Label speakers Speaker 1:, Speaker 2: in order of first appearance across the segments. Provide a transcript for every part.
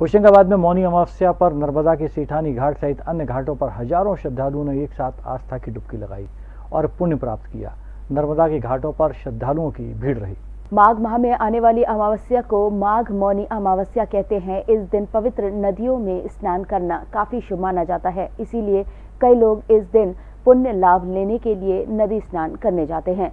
Speaker 1: होशंगाबाद में मौनी अमावस्या पर नर्मदा के सेठानी घाट सहित अन्य घाटों पर हज़ारों श्रद्धालुओं ने एक साथ आस्था की डुबकी लगाई और पुण्य प्राप्त किया। नर्मदा के घाटों पर श्रद्धालुओं की भीड़ रही।
Speaker 2: माघ माह में आने वाली अमावस्या को माघ मौनी अमावस्या कहते हैं। इस दिन पवित्र नदियों में स्नान करना काफ़ी शुभ माना जाता है। इसीलिए कई लोग इस दिन पुण्य लाभ लेने के लिए नदी स्नान करने जाते हैं।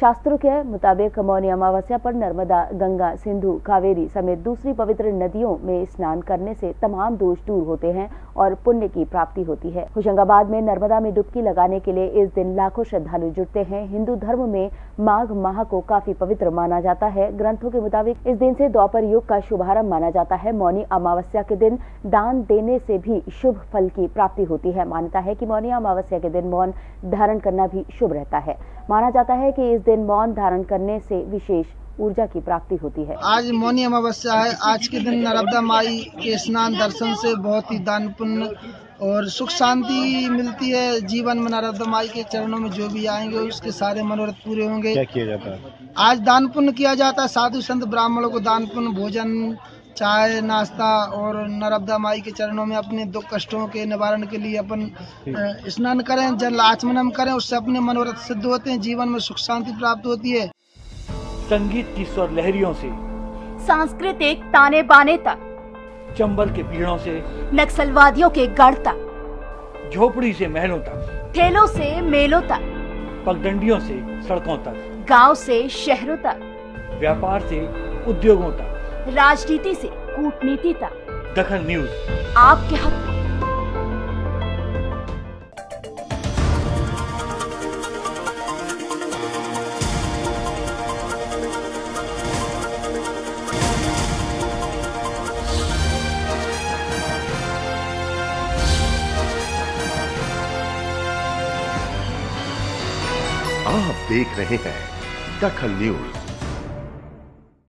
Speaker 2: शास्त्रों के मुताबिक मौनी अमावस्या पर नर्मदा, गंगा, सिंधु, कावेरी समेत दूसरी पवित्र नदियों में स्नान करने से तमाम दोष दूर होते हैं और पुण्य की प्राप्ति होती है। होशंगाबाद में नर्मदा में डुबकी लगाने के लिए इस दिन लाखों श्रद्धालु जुटते हैं। हिंदू धर्म में माघ माह को काफ़ी पवित्र माना जाता है। ग्रंथों के मुताबिक इस दिन से द्वापर युग का शुभारंभ माना जाता है। मौनी अमावस्या के दिन दान देने से भी शुभ फल की प्राप्ति होती है। मान्यता है की मौनी अमावस्या के दिन मौन धारण करना भी शुभ रहता है। माना जाता है की इस दिन मौन धारण करने से विशेष ऊर्जा की प्राप्ति होती है।
Speaker 3: आज मौनी अमावस्या है। आज के दिन नर्मदा माई के स्नान दर्शन से बहुत ही दान पुण्य और सुख शांति मिलती है। जीवन में नर्मदा माई के चरणों में जो भी आएँगे उसके सारे मनोरथ पूरे होंगे।
Speaker 4: क्या किया जाता है?
Speaker 3: आज दान पुण्य किया जाता है। साधु संत ब्राह्मणों को दान पुण्य भोजन चाय नाश्ता और नर्मदा माई के चरणों में अपने दुख कष्टों के निवारण के लिए अपन स्नान करें जल आचमनम करें उससे अपने मनोरथ सिद्ध होते हैं जीवन में सुख शांति प्राप्त होती है।
Speaker 1: संगीत की स्वर लहरियों से
Speaker 5: सांस्कृतिक ताने बाने तक।
Speaker 1: चंबल के पीड़ों से
Speaker 5: नक्सलवादियों के गढ़ तक।
Speaker 1: झोपड़ी से महलों तक।
Speaker 5: ठेलों से मेलों तक।
Speaker 1: पगडंडियों से सड़कों तक।
Speaker 5: गाँव से शहरों तक।
Speaker 1: व्यापार से उद्योगों तक।
Speaker 5: राजनीति से कूटनीति तक।
Speaker 1: दखन न्यूज़।
Speaker 5: आपके हक। में।
Speaker 6: आप देख रहे हैं दखल न्यूज़।